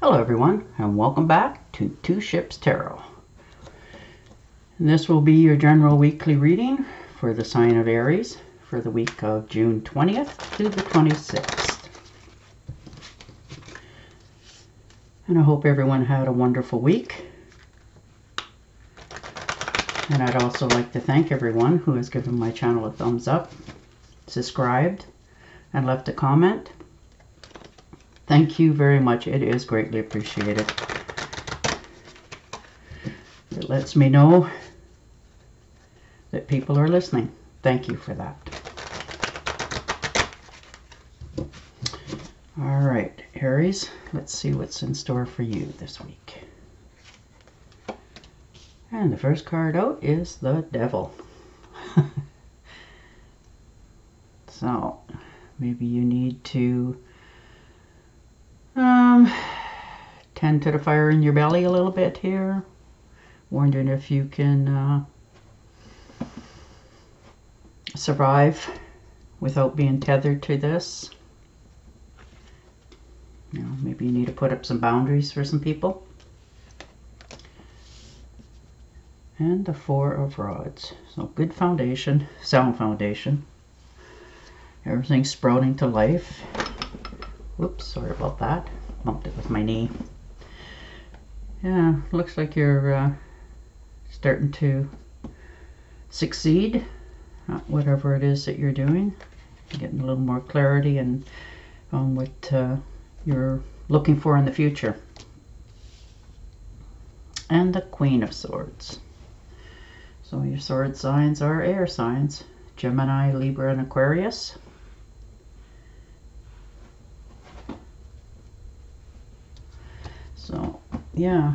Hello everyone and welcome back to Two Ships Tarot. And this will be your general weekly reading for the sign of Aries for the week of June 20th to the 26th. And I hope everyone had a wonderful week. And I'd also like to thank everyone who has given my channel a thumbs up, subscribed, and left a comment. Thank you very much. It is greatly appreciated. It lets me know that people are listening. Thank you for that. All right, Aries, let's see what's in store for you this week. And the first card out is the Devil. so, maybe you need to um, tend to the fire in your belly a little bit here. Wondering if you can uh, survive without being tethered to this. You know, maybe you need to put up some boundaries for some people. And the Four of Rods. So good foundation, sound foundation. Everything's sprouting to life. Whoops, sorry about that. Bumped it with my knee. Yeah, looks like you're uh, starting to succeed at whatever it is that you're doing. Getting a little more clarity and on what uh, you're looking for in the future. And the Queen of Swords. So your sword signs are air signs. Gemini, Libra, and Aquarius. Yeah.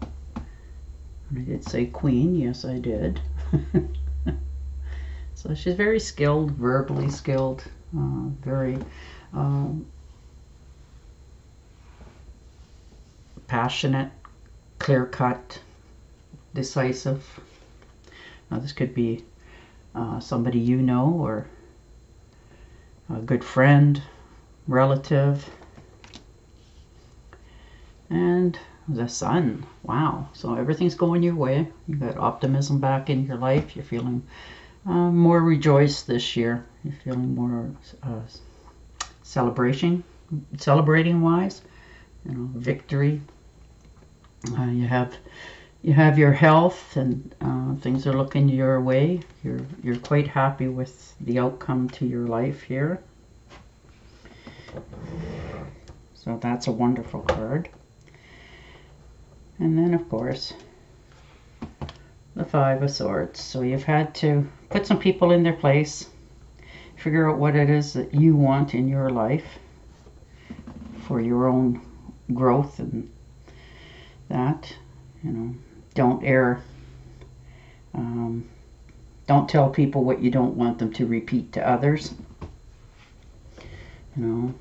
I did say queen. Yes, I did. so she's very skilled, verbally skilled, uh, very um, passionate, clear-cut, decisive. Now, this could be uh, somebody you know or a good friend, relative, and the sun. Wow. So everything's going your way. You got optimism back in your life. You're feeling uh, more rejoiced this year. You're feeling more uh, celebration, celebrating wise. You know, victory. Uh, you have you have your health and uh, things are looking your way. You're you're quite happy with the outcome to your life here. So that's a wonderful card. And then, of course, the Five of Swords. So you've had to put some people in their place, figure out what it is that you want in your life for your own growth and that. You know, don't err. Um, don't tell people what you don't want them to repeat to others. You know,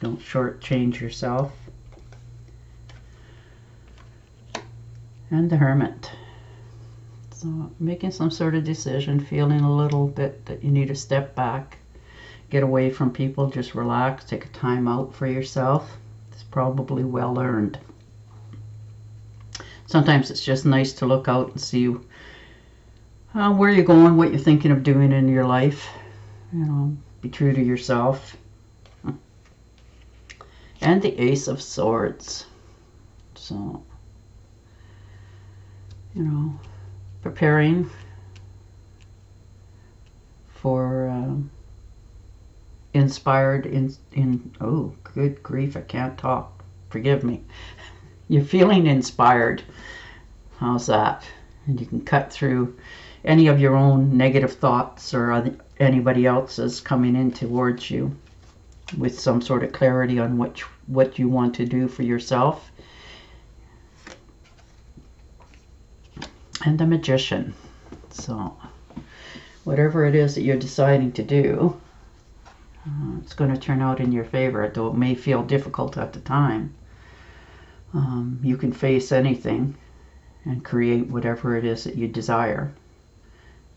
don't shortchange yourself. And the Hermit. So making some sort of decision, feeling a little bit that you need to step back, get away from people, just relax, take a time out for yourself. It's probably well earned. Sometimes it's just nice to look out and see uh, where you're going, what you're thinking of doing in your life. You know, be true to yourself. And the Ace of Swords. So you know, preparing for uh, inspired in in oh good grief I can't talk. Forgive me. You're feeling inspired. How's that? And you can cut through any of your own negative thoughts or anybody else's coming in towards you with some sort of clarity on what what you want to do for yourself and the magician. So whatever it is that you're deciding to do, uh, it's going to turn out in your favor, though it may feel difficult at the time. Um, you can face anything and create whatever it is that you desire.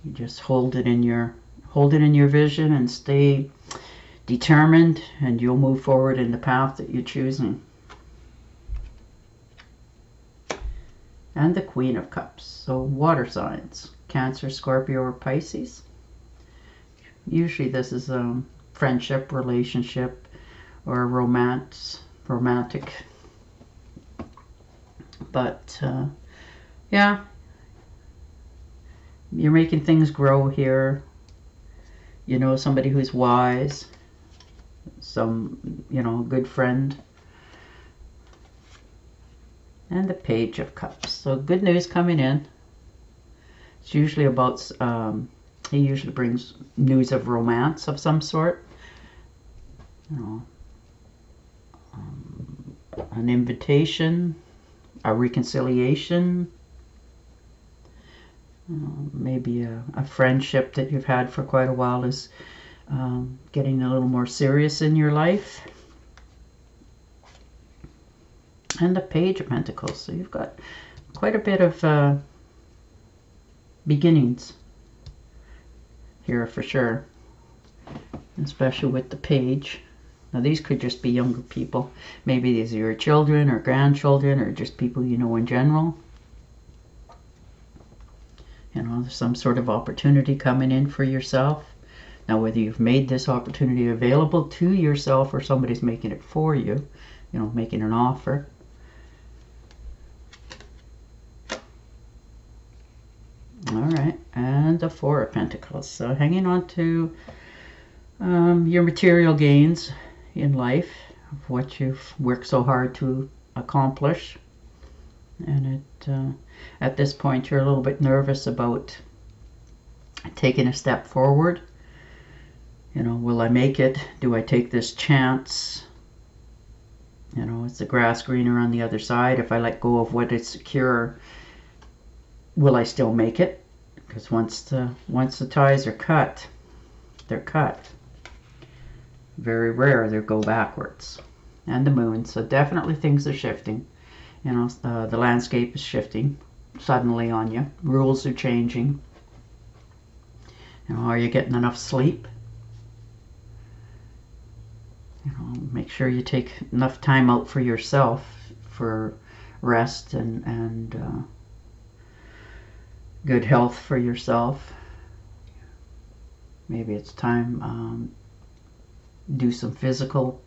You just hold it in your hold it in your vision and stay determined and you'll move forward in the path that you're choosing. And the Queen of Cups. So water signs, Cancer, Scorpio, or Pisces. Usually this is a friendship, relationship, or romance, romantic. But uh, yeah, you're making things grow here. You know somebody who's wise, some, you know, good friend. And the Page of Cups. So good news coming in. It's usually about, um, he usually brings news of romance of some sort. You know, um, an invitation, a reconciliation, maybe a, a, friendship that you've had for quite a while is um, getting a little more serious in your life. And the Page of Pentacles. So you've got quite a bit of uh, beginnings here for sure. Especially with the Page. Now these could just be younger people. Maybe these are your children or grandchildren or just people you know in general. You know, there's some sort of opportunity coming in for yourself. Now, whether you've made this opportunity available to yourself or somebody's making it for you, you know, making an offer. All right, and the Four of Pentacles. So hanging on to um, your material gains in life, of what you've worked so hard to accomplish. And it, uh, at this point, you're a little bit nervous about taking a step forward you know, will I make it? Do I take this chance? You know, is the grass greener on the other side? If I let go of what is secure, will I still make it? Because once the once the ties are cut, they're cut. Very rare they go backwards. And the moon, so definitely things are shifting. You know, uh, the landscape is shifting suddenly on you. Rules are changing. You know, are you getting enough sleep? you know, make sure you take enough time out for yourself for rest and and uh, good health for yourself. Maybe it's time um, do some physical.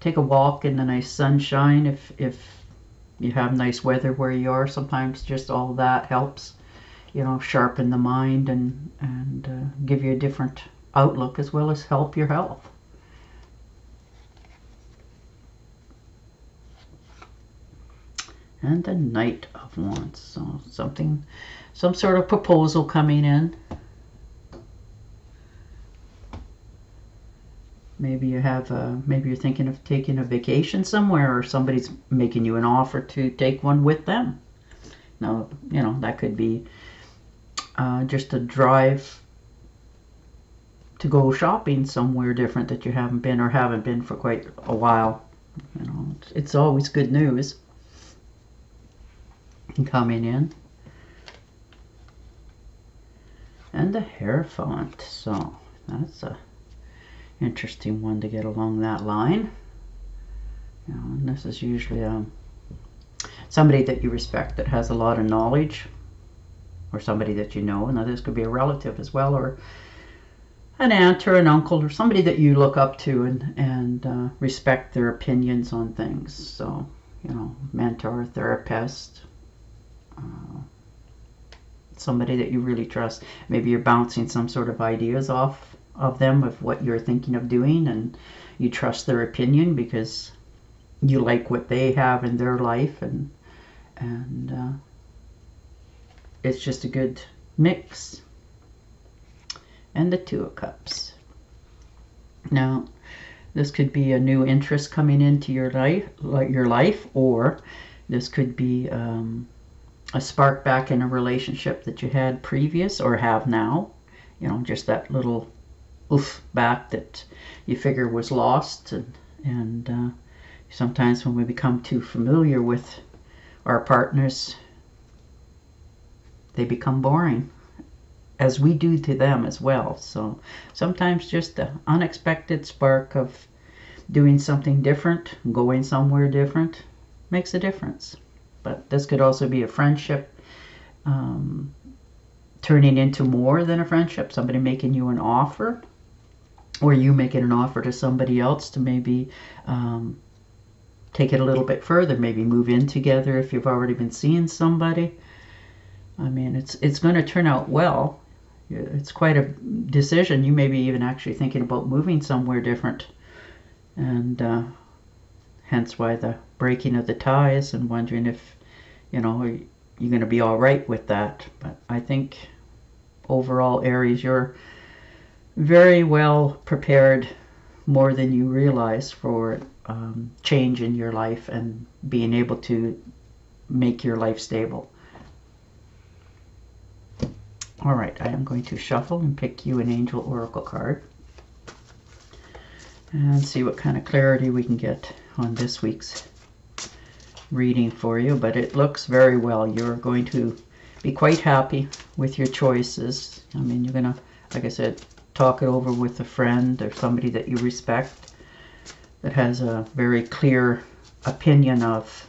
Take a walk in the nice sunshine if if you have nice weather where you are. Sometimes just all that helps, you know, sharpen the mind and and uh, give you a different outlook as well as help your health. and the Knight of Wands. So something, some sort of proposal coming in. Maybe you have, a, maybe you're thinking of taking a vacation somewhere, or somebody's making you an offer to take one with them. Now, you know that could be uh, just a drive to go shopping somewhere different that you haven't been or haven't been for quite a while. You know, it's always good news coming in. And the Hierophant, So that's a interesting one to get along that line. You know, and this is usually um, somebody that you respect that has a lot of knowledge or somebody that you know. Now this could be a relative as well or an aunt or an uncle or somebody that you look up to and, and uh, respect their opinions on things. So, you know, mentor, therapist, uh, somebody that you really trust. Maybe you're bouncing some sort of ideas off of them of what you're thinking of doing and you trust their opinion because you like what they have in their life and and uh, it's just a good mix and the two of cups now this could be a new interest coming into your life like your life or this could be um, a spark back in a relationship that you had previous or have now. You know, just that little oof back that you figure was lost. And, and uh, sometimes when we become too familiar with our partners, they become boring. as we do to them as well. So sometimes just the unexpected spark of doing something different, going somewhere different, makes a difference. But this could also be a friendship um, turning into more than a friendship, somebody making you an offer, or you making an offer to somebody else to maybe um, take it a little bit further, maybe move in together if you've already been seeing somebody. I mean, it's it's going to turn out well. It's quite a decision. You may be even actually thinking about moving somewhere different, and uh, hence why the breaking of the ties and wondering if, you know, you're going to be all right with that. But I think overall, Aries, you're very well prepared, more than you realize, for um, change in your life and being able to make your life stable. All right, I am going to shuffle and pick you an Angel Oracle card and see what kind of clarity we can get on this week's reading for you. But it looks very well. You're going to be quite happy with your choices. I mean, you're going to, like I said, talk it over with a friend or somebody that you respect that has a very clear opinion of,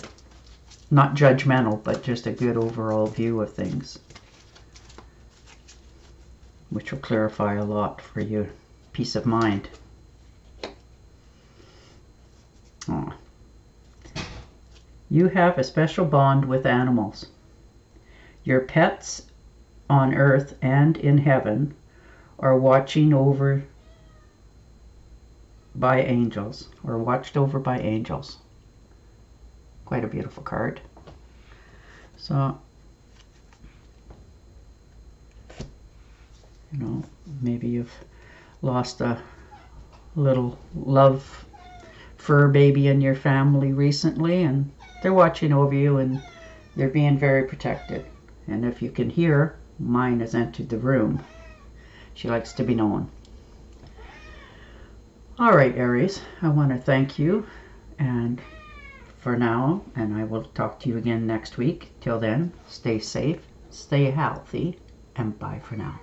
not judgmental, but just a good overall view of things which will clarify a lot for your peace of mind. Oh. You have a special bond with animals. Your pets on earth and in heaven are watching over by angels or watched over by angels. Quite a beautiful card. So you know, maybe you've lost a little love fur baby in your family recently and they're watching over you and they're being very protected. And if you can hear, mine has entered the room. She likes to be known. All right, Aries, I want to thank you and for now, and I will talk to you again next week. Till then, stay safe, stay healthy, and bye for now.